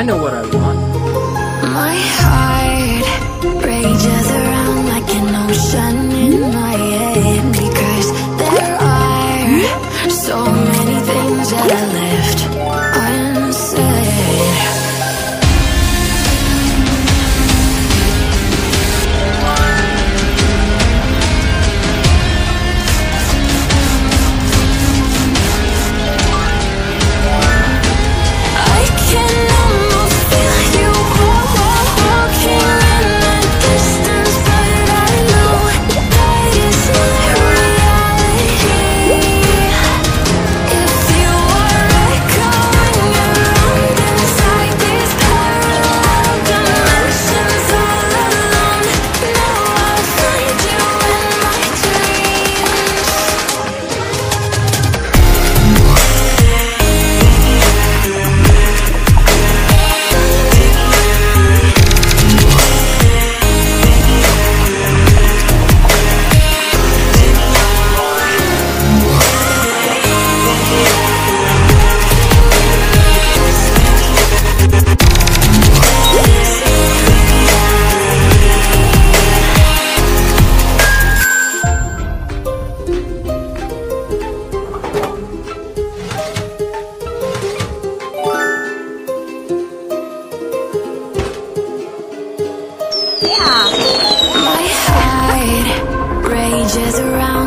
I know what I want. My heart rages around like an ocean in my head because there are so many. is around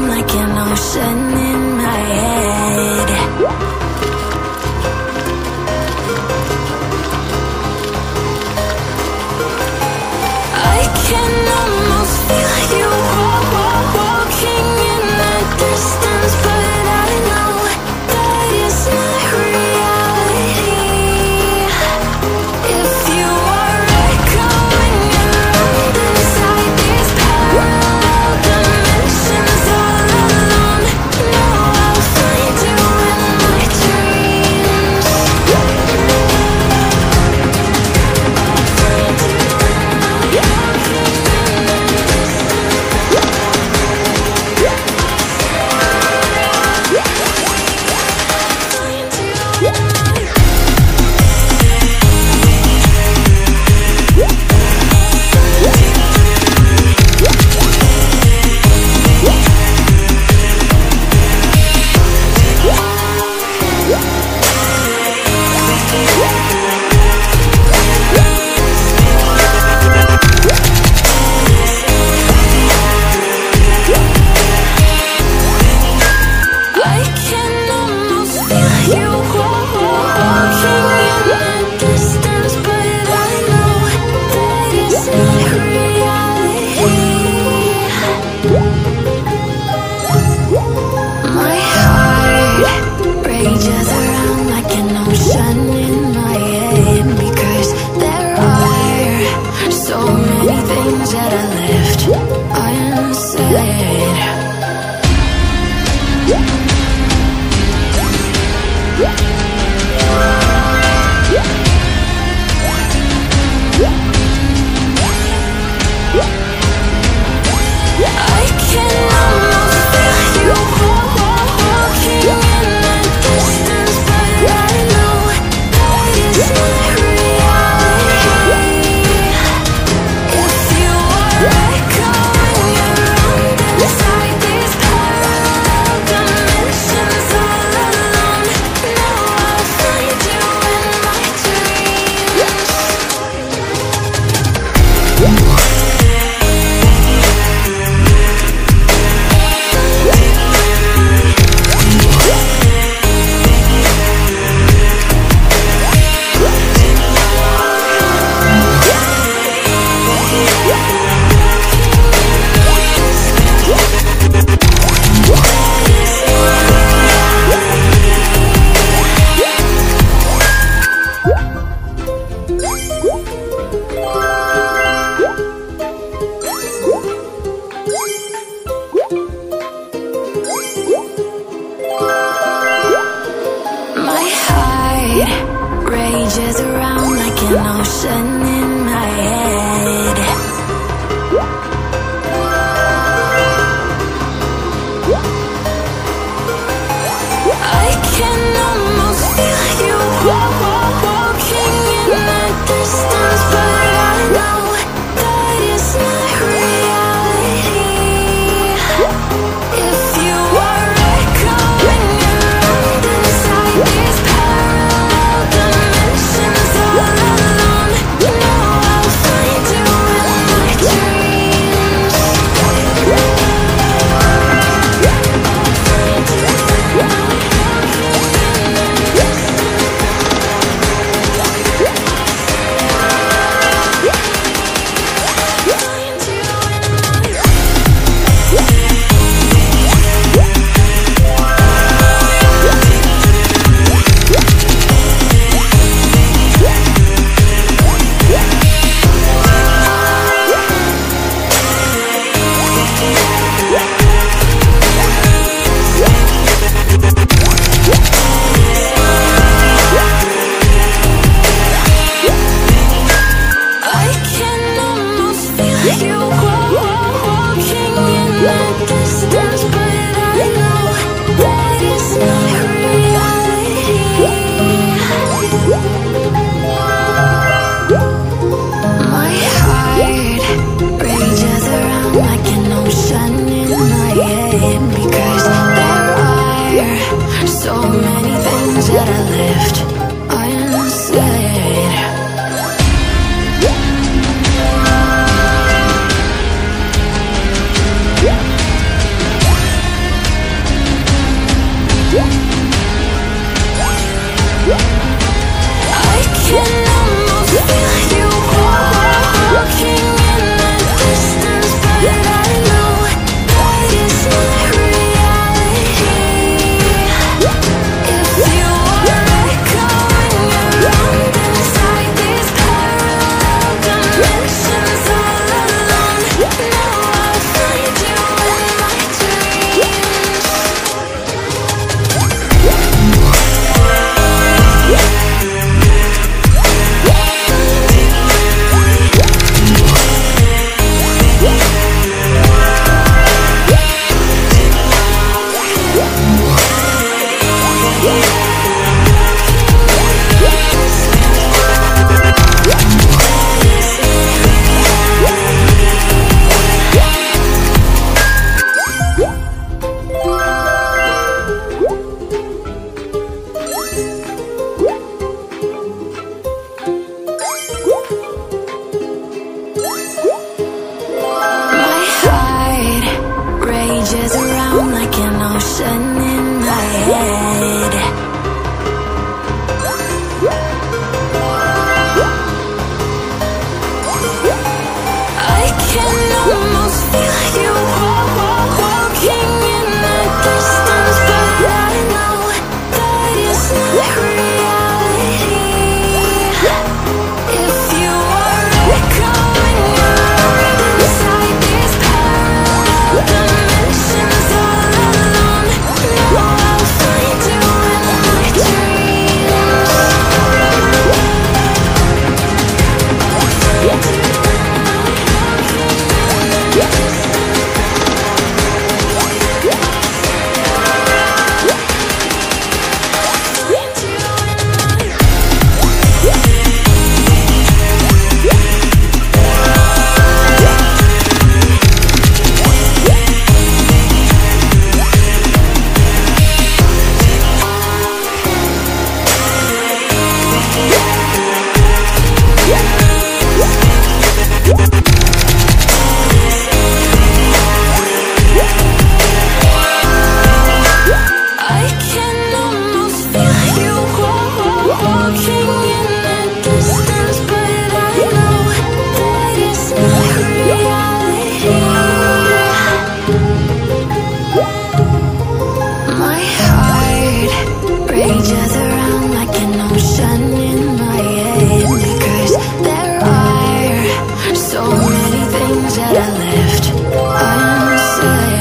many things that I left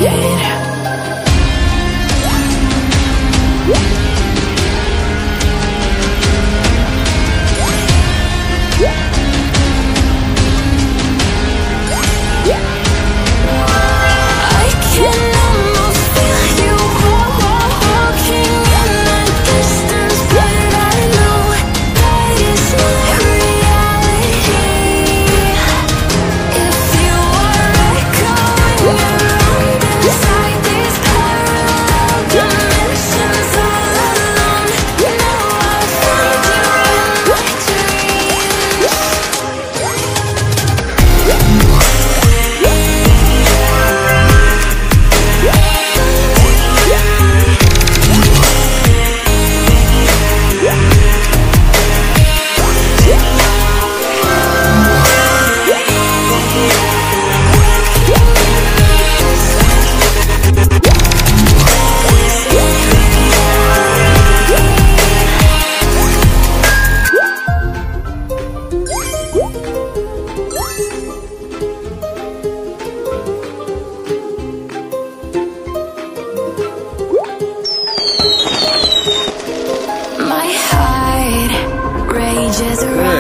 unsaid.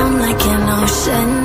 I'm like an ocean.